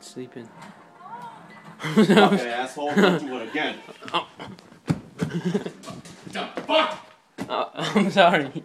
Sleeping. Fucking asshole, don't do it again. Oh, oh I'm sorry.